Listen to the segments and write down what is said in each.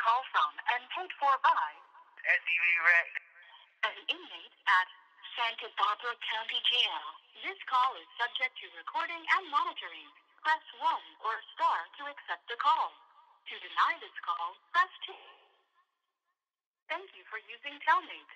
call from and paid for by SDB Reck. an inmate at Santa Barbara County Jail. This call is subject to recording and monitoring. Press 1 or star to accept the call. To deny this call, press 2. Thank you for using Telmate.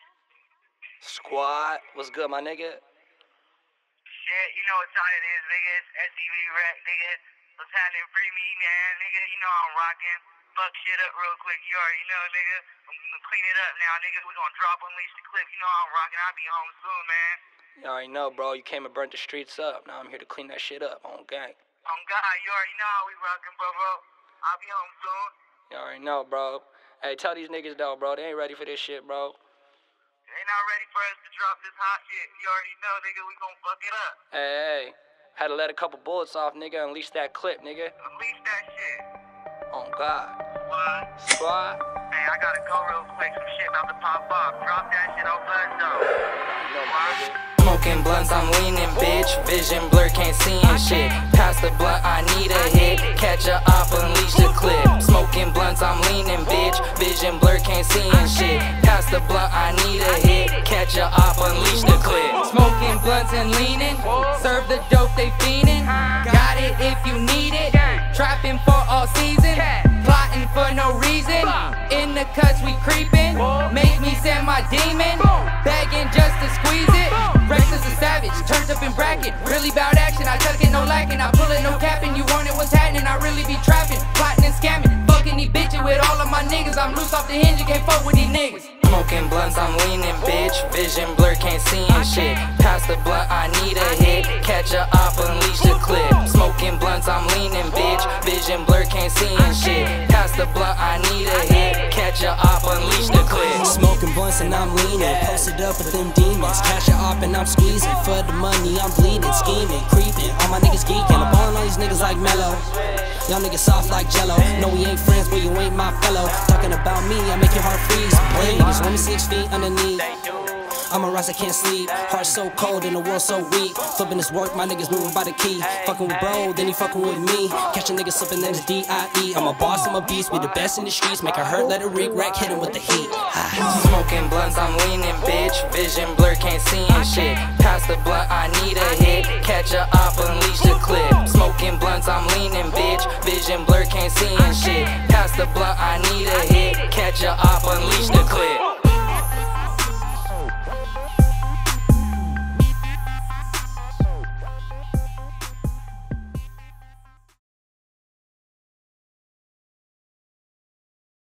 Squad, what's good, my nigga? Shit, you know what time it is, nigga. It's SDB Reck, nigga. What's happening? Free me, man, nigga. You know I'm rocking. Fuck shit up real quick. You already know, nigga. I'm gonna clean it up now, nigga. we gonna drop Unleash the Clip. You know I'm rocking. I'll be home soon, man. You already know, bro. You came and burnt the streets up. Now I'm here to clean that shit up on gang. On God, you already know how we rocking, bro, bro. I'll be home soon. You already know, bro. Hey, tell these niggas though, bro. They ain't ready for this shit, bro. They not ready for us to drop this hot shit. You already know, nigga. We gonna fuck it up. Hey, hey. Had to let a couple bullets off, nigga. Unleash that clip, nigga. Unleash that shit. On God. What? Squad. Hey, I gotta go real quick. Some shit about to pop off. Drop that shit on Bloodstone. You know, my. Smoking blunts, I'm leaning, bitch. Vision blur, can't see and shit. Pass the blunt, I need a hit. Catch a op, unleash the clip. Smoking blunts, I'm leaning, bitch. Vision blur, can't see and shit. Serve the dope, they fiending. Got it if you need it. Trapping for all season. Plotting for no reason. In the cuts, we creeping. Make me send my demon. Begging just to squeeze it. Reckless a savage, turned up in bracket. Really bout action, I tuck it, no lacking. I pull it, no capping. You want it, what's happening? I really be trapping, plotting and scamming. Fucking these bitches with all of my niggas. I'm loose off the hinge, you can't fuck with these niggas. Smoking blunts, I'm leaning, bitch. Vision blur, can't see and shit. Pass the Vision blur, can't see and shit. Pass the blunt, I need a hit. Catch a op, unleash the clip. Smoking blunts and I'm leaning. Posted up with them demons. Cash it up and I'm squeezing. For the money, I'm bleeding, scheming, creeping. All my niggas geeking. I'm balling on these niggas like Melo. Y'all niggas soft like jello. No, we ain't friends, but you ain't my fellow. Talking about me, I make your heart freeze. Boy, niggas want me six feet underneath. I'm a rise, I can't sleep. Heart so cold and the world so weak. Flipping this work, my niggas moving by the key. Fucking with bro, then he fucking with me. Catch a nigga slipping, then it's D.I.E. I'm a boss, I'm a beast. We the best in the streets. Make her hurt, let her reek, wreck, hit him with the heat. Ah. Smoking blunts, I'm leaning, bitch. Vision blur, can't see and shit. Pass the blunt, I need a hit. Catch a op, unleash the clip. Smoking blunts, I'm leaning, bitch. Vision blur, can't see and shit. Pass the blunt, I need a hit. Catch a op, unleash the clip.